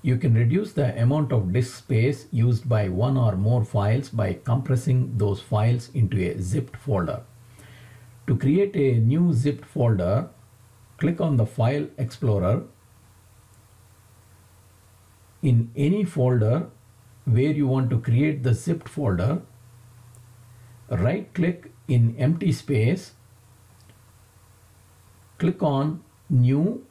You can reduce the amount of disk space used by one or more files by compressing those files into a zipped folder. To create a new zipped folder, click on the File Explorer. In any folder where you want to create the zipped folder, right click in empty space, click on New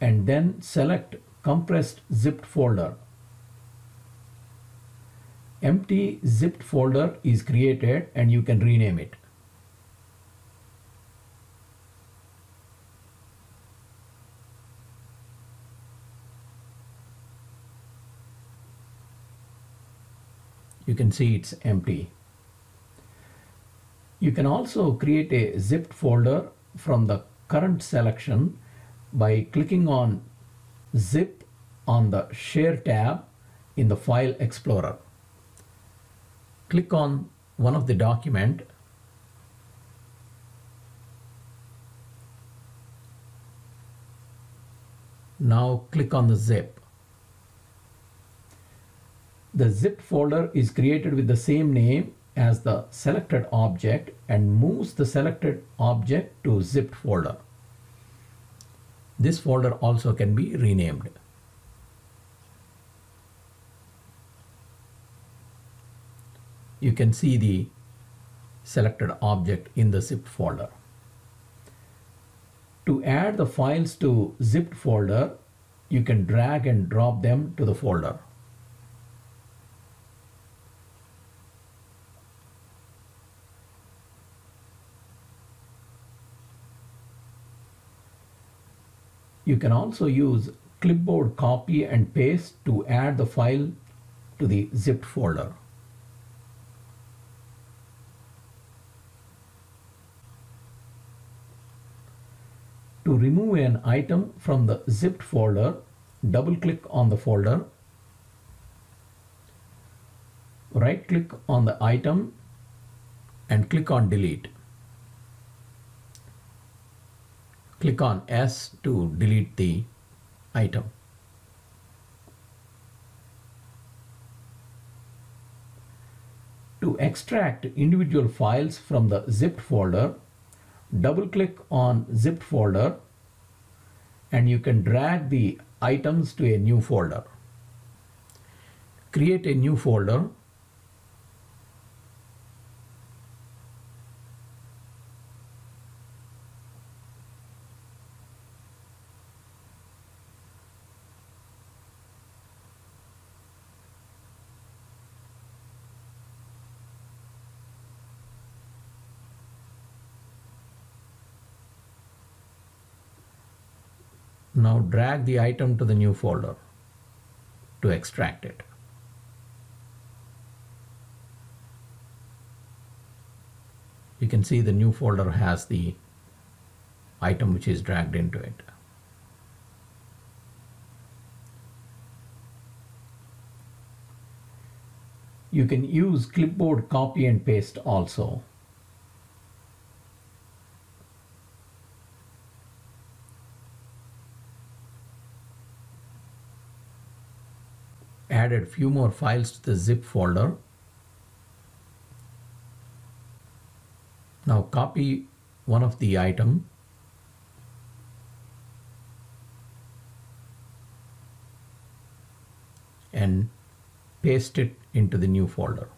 and then select compressed zipped folder. Empty zipped folder is created and you can rename it. You can see it's empty. You can also create a zipped folder from the current selection by clicking on zip on the share tab in the file explorer. Click on one of the document Now click on the zip. The zip folder is created with the same name as the selected object and moves the selected object to zipped folder. This folder also can be renamed. You can see the selected object in the zipped folder. To add the files to zipped folder, you can drag and drop them to the folder. You can also use clipboard copy and paste to add the file to the zipped folder. To remove an item from the zipped folder, double click on the folder, right click on the item and click on delete. Click on S to delete the item. To extract individual files from the zipped folder, double click on zipped folder and you can drag the items to a new folder. Create a new folder Now drag the item to the new folder to extract it. You can see the new folder has the item which is dragged into it. You can use clipboard copy and paste also. Added a few more files to the zip folder. Now copy one of the item and paste it into the new folder.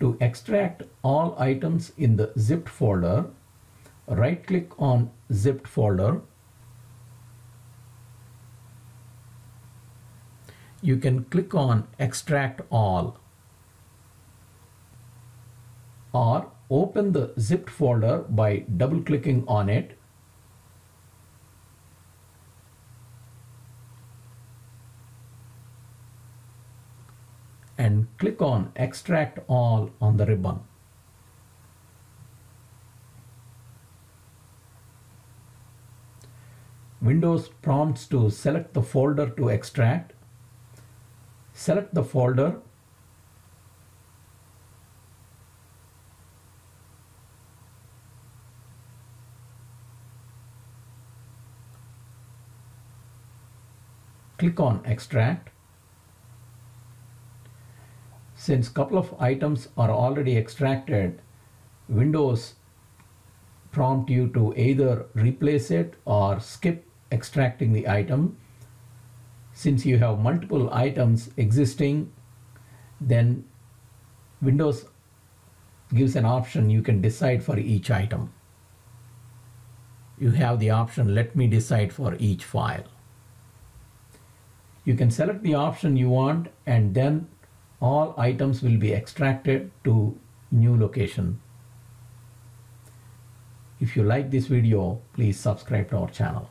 To extract all items in the zipped folder, right click on zipped folder. You can click on extract all or open the zipped folder by double clicking on it. And click on extract all on the ribbon Windows prompts to select the folder to extract, select the folder, click on extract. Since couple of items are already extracted, Windows prompt you to either replace it or skip extracting the item. Since you have multiple items existing, then Windows gives an option you can decide for each item. You have the option let me decide for each file. You can select the option you want and then all items will be extracted to new location. If you like this video, please subscribe to our channel.